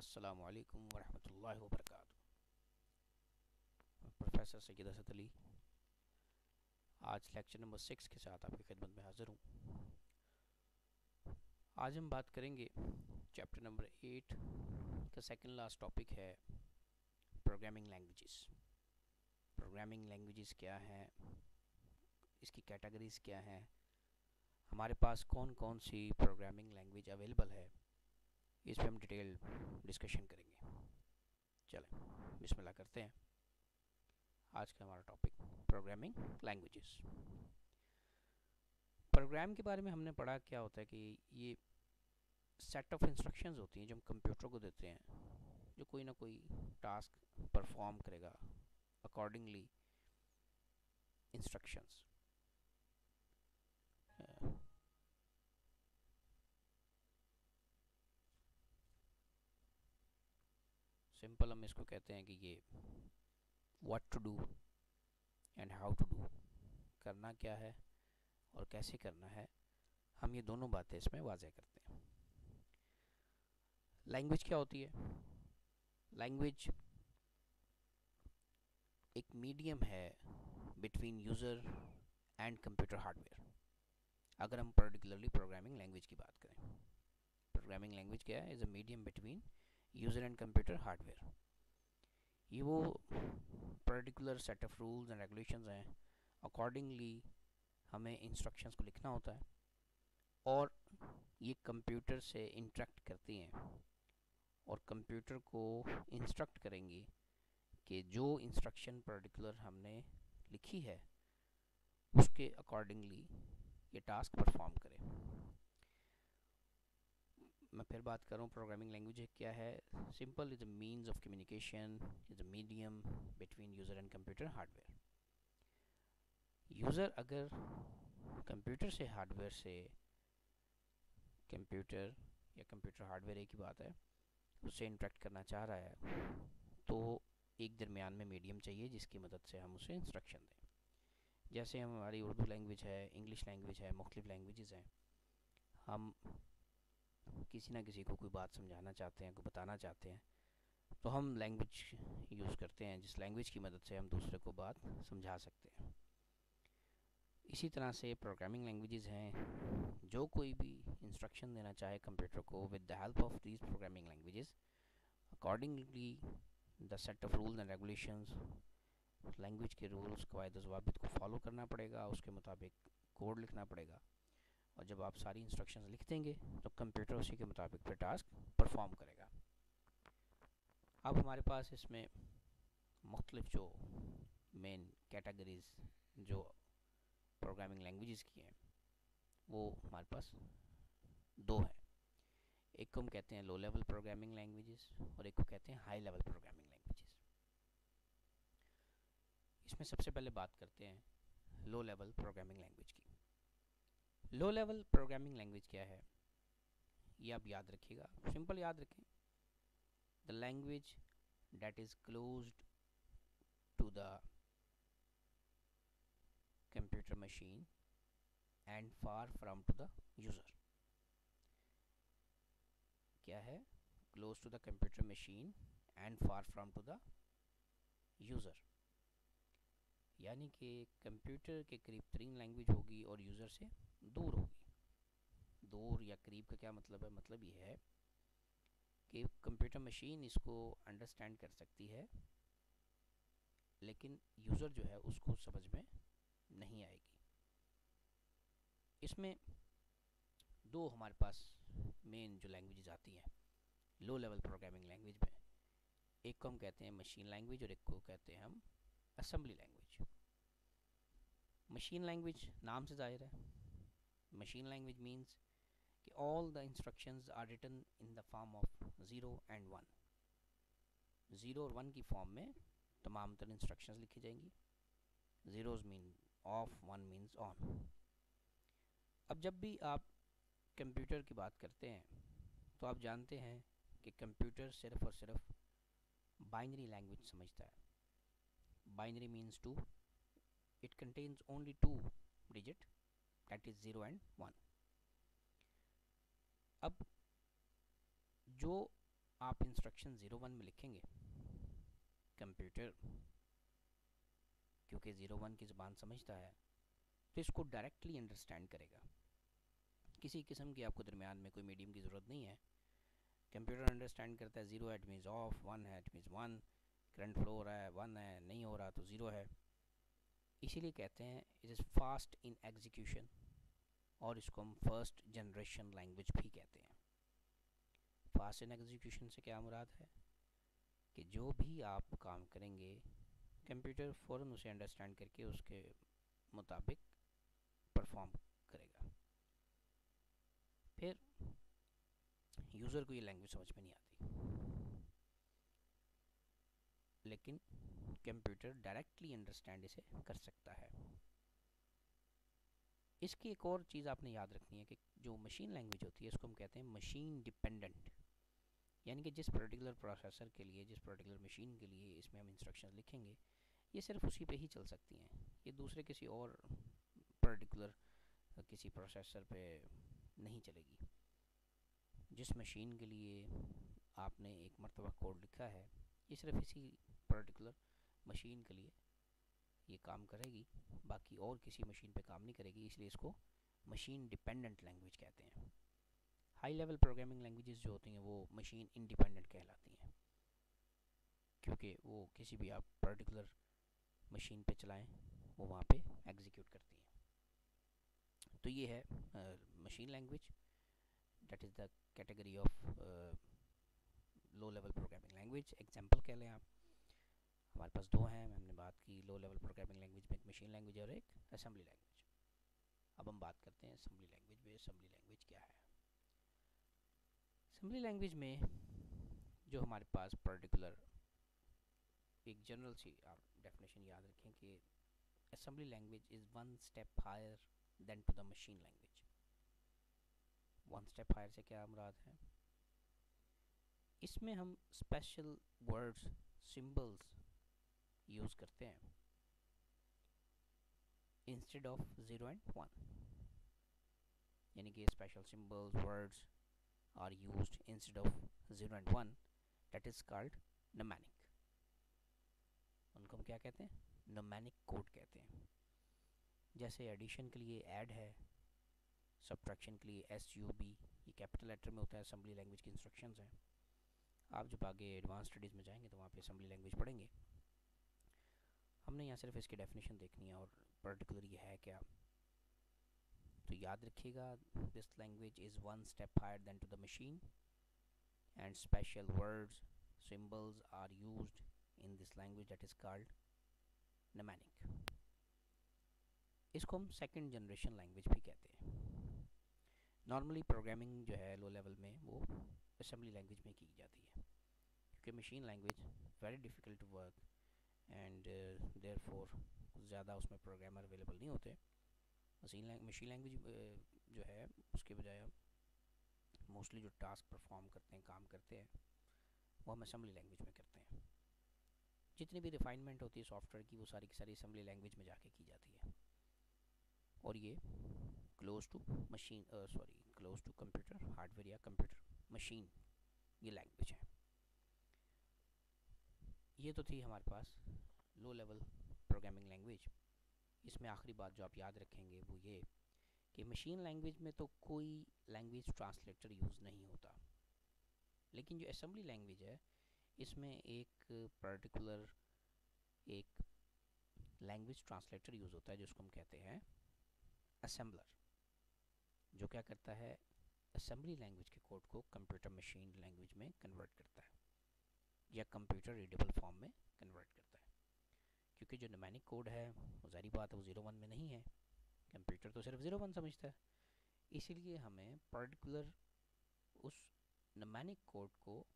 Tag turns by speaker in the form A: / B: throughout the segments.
A: अस्सलाम वालेकुम वरहमतुल्लाहि वबरकातुहू। प्रोफेसर सैयद असद अली, आज लेक्चर नंबर सिक्स के साथ आपकी खिदमत में हाज़िर हूँ। आज हम बात करेंगे चैप्टर नंबर एट का सेकंड लास्ट टॉपिक है प्रोग्रामिंग लैंग्वेजेस प्रोग्रामिंग लैंग्वेजेस क्या हैं? इसकी कैटेगरीज क्या हैं? हमारे पास कौन कौन सी प्रोग्रामिंग लैंग्वेज अवेलेबल है? इस पर हम डिटेल डिस्कशन करेंगे। चलें, बिस्मिल्लाह करते हैं। आज का हमारा टॉपिक प्रोग्रामिंग लैंग्वेजेस प्रोग्राम के बारे में हमने पढ़ा क्या होता है कि ये सेट ऑफ़ इंस्ट्रक्शंस होती हैं जो हम कंप्यूटर को देते हैं, जो कोई ना कोई टास्क परफॉर्म करेगा अकॉर्डिंगली इंस्ट्रक्शंस सिंपल हम इसको कहते हैं कि ये what to do and how to do करना क्या है और कैसे करना है, हम ये दोनों बातें इसमें वाजह करते हैं। लैंग्वेज क्या होती है? लैंग्वेज एक मीडियम है between user and computer hardware अगर हम पर्टिकुलरली प्रोग्रामिंग लैंग्वेज की बात करें प्रोग्रामिंग लैंग्वेज क्या है? Is a medium between user and computer hardware ये वो particular set of rules and regulations हैं। अकॉर्डिंगली हमें इंस्ट्रक्शंस को लिखना होता है और ये कंप्यूटर से इंटरेक्ट करती हैं और कंप्यूटर को इंस्ट्रक्ट करेंगी कि जो इंस्ट्रक्शन पर्टिकुलर हमने लिखी है, उसके अकॉर्डिंगली ये टास्क परफॉर्म करें। मैं फिर बात करूँ प्रोग्रामिंग लैंग्वेज क्या है? Simple is a means of communication is a medium between user and computer hardware user अगर कंप्यूटर से हार्डवेयर से कंप्यूटर या कंप्यूटर हार्डवेयर एक ही बात है, उससे इंटरेक्ट करना चाह रहा है तो एक दरमियान में मीडियम चाहिए जिसकी मदद से हम उसे इंस्ट्रक्शन दें। जैसे हमारी उर्दू लैंग्वेज है इंग्लिश लैंग्वेज है, मुख्तलिफ़ लैंग्वेजेस हैं, हम किसी ना किसी को कोई बात समझाना चाहते हैं, कोई बताना चाहते हैं तो हम लैंग्वेज यूज़ करते हैं, जिस लैंग्वेज की मदद से हम दूसरे को बात समझा सकते हैं। इसी तरह से प्रोग्रामिंग लैंग्वेजेस हैं, जो कोई भी इंस्ट्रक्शन देना चाहे कंप्यूटर को with the help of these programming languages accordingly the set of rules and regulations language के रूल्स कवायद जवाबित को फॉलो करना पड़ेगा, उसके मुताबिक कोड लिखना पड़ेगा। और जब आप सारी इंस्ट्रक्शंस लिख देंगे तो कंप्यूटर उसी के मुताबिक फिर टास्क परफॉर्म करेगा। अब हमारे पास इसमें मुख्तलिफ़ जो मेन कैटेगरीज जो प्रोग्रामिंग लैंग्वेजेस की हैं, वो हमारे पास दो हैं। एक को हम कहते हैं लो लेवल प्रोग्रामिंग लैंग्वेजेस और एक को कहते हैं हाई लेवल प्रोग्रामिंग लैंग्वेजेस इसमें सबसे पहले बात करते हैं लो लेवल प्रोग्रामिंग लैंग्वेज की। लो लेवल प्रोग्रामिंग लैंग्वेज क्या है? ये आप याद रखिएगा। सिंपल याद रखें। The language that is close to the computer machine and far from to the user क्या है? Close to the computer machine and far from to the user यानी कि कंप्यूटर के करीब तरीन लैंग्वेज होगी और यूज़र से दूर होगी। दूर या करीब का क्या मतलब है? मतलब ये है कि कंप्यूटर मशीन इसको अंडरस्टैंड कर सकती है, लेकिन यूज़र जो है उसको समझ में नहीं आएगी। इसमें दो हमारे पास मेन जो लैंग्वेजेस आती हैं लो लेवल प्रोग्रामिंग लैंग्वेज में, एक को हम कहते हैं मशीन लैंग्वेज और एक को कहते हैं हम असम्बली लैंग्वेज मशीन लैंग्वेज नाम से ज़ाहिर है। मशीन लैंग्वेज मींस कि all the instructions are written in the form of zero and one zero और वन की फॉर्म में तमाम तर इंस्ट्रक्शंस लिखी जाएँगी। Zeros mean off one means on अब जब भी आप कंप्यूटर की बात करते हैं तो आप जानते हैं कि कंप्यूटर सिर्फ़ और सिर्फ़ बाइनरी लैंग्वेज समझता है। Binary means two it contains only two digit that is 0 and 1 अब जो आप इंस्ट्रक्शन ज़ीरो वन में लिखेंगे कंप्यूटर क्योंकि ज़ीरो वन की ज़बान समझता है तो इसको डायरेक्टली अंडरस्टैंड करेगा। किसी किस्म की आपको दरमियान में कोई मीडियम की ज़रूरत नहीं है। कंप्यूटर अंडरस्टैंड करता है zero it means off one है it means one current flow हो रहा है वन है, नहीं हो रहा तो ज़ीरो है। इसीलिए कहते हैं it is fast in execution और इसको हम फ़र्स्ट जनरेशन लैंग्वेज भी कहते हैं। फास्ट इन एग्जीक्यूशन से क्या मुराद है? कि जो भी आप काम करेंगे कंप्यूटर फ़ौर उसे अंडरस्टैंड करके उसके मुताबिक परफॉर्म करेगा। फिर यूज़र को ये लैंग्वेज समझ में नहीं आती। लेकिन कंप्यूटर डायरेक्टली अंडरस्टैंड इसे कर सकता है। इसकी एक और चीज़ आपने याद रखनी है कि जो मशीन लैंग्वेज होती है, इसको हम कहते हैं मशीन डिपेंडेंट यानी कि जिस पर्टिकुलर प्रोसेसर के लिए, जिस पर्टिकुलर मशीन के लिए इसमें हम इंस्ट्रक्शन लिखेंगे, ये सिर्फ़ उसी पे ही चल सकती हैं। ये दूसरे किसी और पर्टिकुलर किसी प्रोसेसर पे नहीं चलेगी। जिस मशीन के लिए आपने एक मरतबा कोड लिखा है, ये सिर्फ़ इसी पर्टिकुलर मशीन के लिए ये काम करेगी, बाकी और किसी मशीन पे काम नहीं करेगी, इसलिए इसको मशीन डिपेंडेंट लैंग्वेज कहते हैं। हाई लेवल प्रोग्रामिंग लैंग्वेजेस जो होती हैं, वो मशीन इंडिपेंडेंट कहलाती हैं। क्योंकि वो किसी भी आप पर्टिकुलर मशीन पे चलाएँ, वो वहाँ पे एग्जीक्यूट करती हैं। तो ये है machine language that is the category of low level programming language example कह लें आप। हमारे पास दो हैं, हमने बात की लो लेवल प्रोग्रामिंग लैंग्वेज में एक मशीन लैंग्वेज और एक असेंबली लैंग्वेज अब हम बात करते हैं असेंबली लैंग्वेज में असेंबली लैंग्वेज क्या है? असेंबली लैंग्वेज में जो हमारे पास पर्टिकुलर एक जनरल सी आप डेफिनेशन याद रखें कि assembly language is one step higher than to the machine language one step higher से क्या मुराद है? इसमें हम स्पेशल वर्ड्स सिंबल्स यूज़ करते हैं। Instead of zero and one यानी कि special symbols words are use instead of zero and one that is called mnemonic उनको हम क्या कहते हैं? नमैनिक कोड कहते हैं। जैसे एडिशन के लिए ऐड है सब्ट्रैक्शन के लिए एस यू बी ये कैपिटल लेटर में होता है असेंबली लैंग्वेज की इंस्ट्रक्शंस हैं। आप जब आगे एडवांस स्टडीज़ में जाएँगे तो वहाँ पे असेंबली लैंग्वेज पढ़ेंगे। हमने यहाँ सिर्फ़ इसकी डेफिनेशन देखनी है और पर्टिकुलर ये है क्या? तो याद रखिएगा this language is one step higher than to the machine and special words symbols are used in this language that is called mnemonic इसको हम सेकेंड जनरेशन लैंग्वेज भी कहते हैं। नॉर्मली प्रोग्रामिंग जो है लो लेवल में वो असम्बली लैंग्वेज में की जाती है। क्योंकि machine language very difficult work and therefore ज़्यादा उसमें प्रोग्रामर अवेलेबल नहीं होते। मशीन लैंग मशीन लैंग्वेज जो है, उसके बजाय मोस्टली जो टास्क परफॉर्म करते हैं, काम करते हैं, वो हम असेंबली लैंग्वेज में करते हैं। जितनी भी रिफाइनमेंट होती है सॉफ्टवेयर की, वो सारी की सारी असम्बली लैंग्वेज में जाके की जाती है। और ये close to machine sorry close to computer hardware या कंप्यूटर मशीन ये लैंग्वेज है। ये तो थी हमारे पास लो लेवल प्रोग्रामिंग लैंग्वेज इसमें आखिरी बात जो आप याद रखेंगे वो ये कि मशीन लैंग्वेज में तो कोई लैंग्वेज ट्रांसलेटर यूज़ नहीं होता। लेकिन जो असेंबली लैंग्वेज है, इसमें एक पर्टिकुलर एक लैंग्वेज ट्रांसलेटर यूज़ होता है जिसको हम कहते हैं असम्बलर जो क्या करता है असम्बली लैंग्वेज के कोड को कंप्यूटर मशीन लैंग्वेज में कन्वर्ट करता है या कंप्यूटर रीडेबल फॉर्म में कन्वर्ट करता है। क्योंकि जो नमैनिक कोड है, वो बात है, वो ज़ीरो वन में नहीं है। कंप्यूटर तो सिर्फ़ ज़ीरो वन समझता है। इसीलिए हमें पर्टिकुलर उस नमैनिक कोड को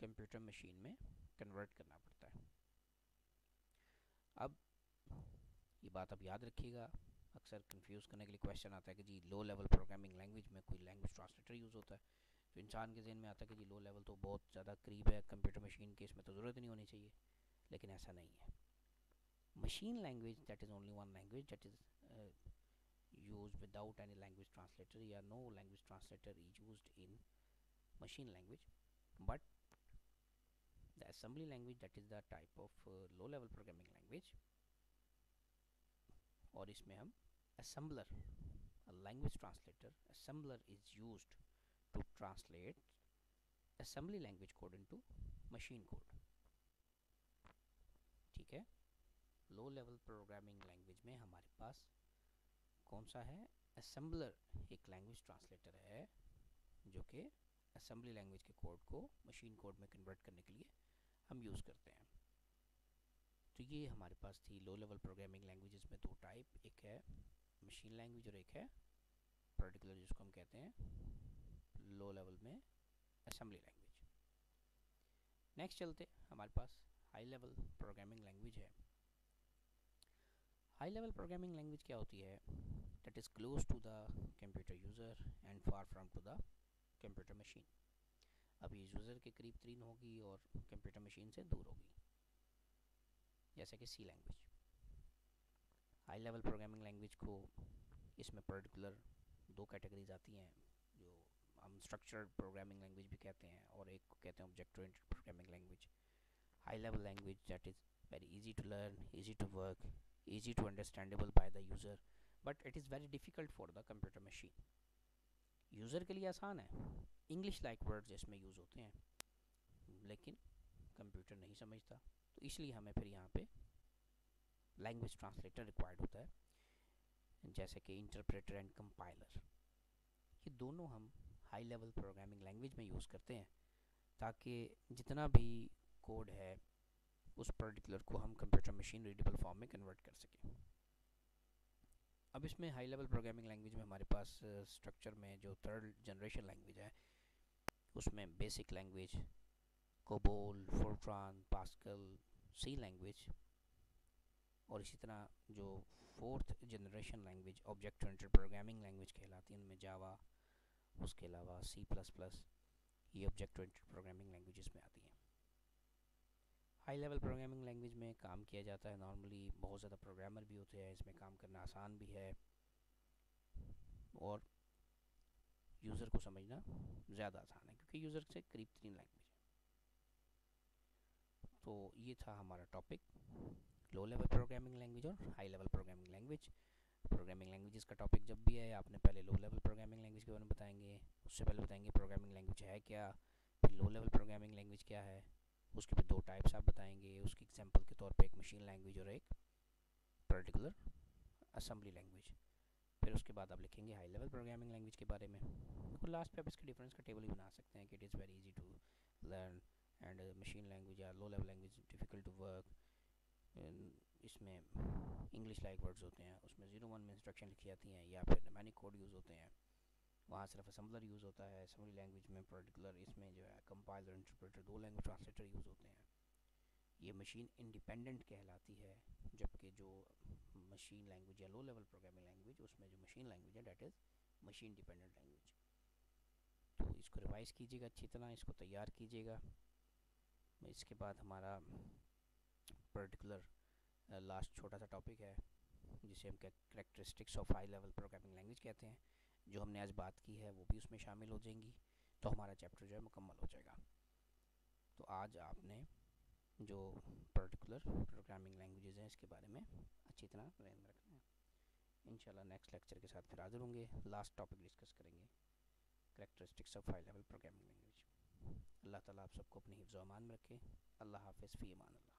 A: कंप्यूटर मशीन में कन्वर्ट करना पड़ता है। अब ये बात आप याद रखिएगा। अक्सर कंफ्यूज करने के लिए क्वेश्चन आता है कि जी लो लेवल प्रोग्रामिंग लैंग्वेज में कोई लैंग्वेज ट्रांसलेटर यूज़ होता है। तो इंसान के जहन में आता है कि जी लो लेवल तो बहुत ज़्यादा करीब है। कंप्यूटर मशीन के इसमें तो ज़रूरत नहीं होनी चाहिए। लेकिन ऐसा नहीं है। machine language that is only one language that is use without any language translator या no language translator is use in machine language but the assembly language that is the type of uh, low level programming language और इसमें हम assembler a language translator assembler is used to translate assembly language code into machine code ठीक है लो level programming language में हमारे पास कौन सा है? असम्बलर एक लैंग्वेज ट्रांसलेटर है, जो कि असम्बली लैंग्वेज के कोड को मशीन कोड में कन्वर्ट करने के लिए हम यूज़ करते हैं। तो ये हमारे पास थी लो लेवल प्रोग्रामिंग लैंग्वेजेस में दो टाइप एक है मशीन लैंग्वेज और एक है पर्टिकुलर जिसको हम कहते हैं लो लेवल में असम्बली लैंग्वेज नेक्स्ट चलते, हमारे पास हाई लेवल प्रोग्रामिंग लैंग्वेज है। हाई लेवल प्रोग्रामिंग लैंग्वेज क्या होती है? That is close to the computer user and far from to the computer machine अब ये यूज़र के करीब तरीन होगी और कंप्यूटर मशीन से दूर होगी। जैसे कि C language high level programming language को इसमें पर्टिकुलर दो कैटेगरीज आती हैं, जो हम स्ट्रक्चर्ड प्रोग्रामिंग लैंग्वेज भी कहते हैं और एक को कहते हैं object oriented programming language high level language that is very easy to learn easy to work easy to understandable by the user but it is very difficult for the computer machine user के लिए आसान है। English like words इसमें use होते हैं। लेकिन computer नहीं समझता। तो इसलिए हमें फिर यहाँ पे लैंग्वेज ट्रांसलेटर रिक्वायर्ड होता है, जैसे कि इंटरप्रेटर एंड कंपाइलर ये दोनों हम हाई लेवल प्रोग्रामिंग लैंग्वेज में यूज़ करते हैं, ताकि जितना भी कोड है उस पर्टिकुलर को हम कंप्यूटर मशीन रीडेबल फॉर्म में कन्वर्ट कर सकें। अब इसमें हाई लेवल प्रोग्रामिंग लैंग्वेज में हमारे पास स्ट्रक्चर में जो थर्ड जनरेशन लैंग्वेज है, उसमें basic language COBOL Fortran Pascal C language और इसी तरह जो fourth generation language object oriented programming language कहलाती है, उनमें जावा उसके अलावा सी प्लस प्लस ये ऑब्जेक्ट ओरिएंटेड प्रोग्रामिंग लैंग्वेजेस में आती हैं। हाई लेवल प्रोग्रामिंग लैंग्वेज में काम किया जाता है। नॉर्मली बहुत ज़्यादा प्रोग्रामर भी होते हैं, इसमें काम करना आसान भी है। और यूज़र को समझना ज़्यादा आसान है, क्योंकि यूज़र से करीब तीन लैंग्वेज है। तो ये था हमारा topic low level programming language और high level programming language programming languages का टॉपिक जब भी है आपने पहले लो लेवल प्रोग्रामिंग लैंग्वेज के बारे में बताएँगे, उससे पहले बताएँगे प्रोग्रामिंग लैंग्वेज है क्या? फिर लो लेवल प्रोग्रामिंग लैंग्वेज क्या है? उसके भी दो टाइप्स आप बताएँगे, उसकी एग्जांपल के तौर पे एक मशीन लैंग्वेज और एक पर्टिकुलर असेंबली लैंग्वेज फिर उसके बाद आप लिखेंगे हाई लेवल प्रोग्रामिंग लैंग्वेज के बारे में। और लास्ट पे आप इसके डिफरेंस का टेबल भी बना सकते हैं कि it is very easy to learn and machine language या low level language difficult to work इसमें इंग्लिश लाइक वर्ड्स होते हैं, उसमें ज़ीरो वन में इंस्ट्रक्शन लिखी जाती हैं या फिर नमैनिक कोड यूज़ होते हैं। वहाँ सिर्फ़ असम्बलर यूज़ होता है असम्बली लैंग्वेज में पर्टिकुलर इसमें जो है कंपाइलर इंटरप्रेटर दो लैंग्वेज ट्रांसलेटर यूज़ होते हैं। ये मशीन इंडिपेंडेंट कहलाती है, जबकि जो मशीन लैंग्वेज या लो लेवल प्रोग्रामिंग लैंग्वेज उसमें जो मशीन लैंग्वेज है that is machine dependent language तो इसको रिवाइज़ कीजिएगा अच्छी तरह, इसको तैयार कीजिएगा। इसके बाद हमारा पर्टिकुलर लास्ट छोटा सा टॉपिक है, जिसे हम characteristics of high level programming language कहते हैं। जो हमने आज बात की है, वो भी उसमें शामिल हो जाएँगी तो हमारा चैप्टर जो है मुकम्मल हो जाएगा। तो आज आपने जो पर्टिकुलर प्रोग्रामिंग लैंग्वेजेस हैं, इसके बारे में अच्छी तरह ध्यान रखना है। इंशाल्लाह नेक्स्ट लेक्चर के साथ फिर हाजिर होंगे। लास्ट टॉपिक डिस्कस करेंगे characteristics of high level programming language Allah ताला आप सबको अपने हिफ्ज़ अमान में रखे। अल्लाह हाफिज़, फ़ी अमान अल्लाह।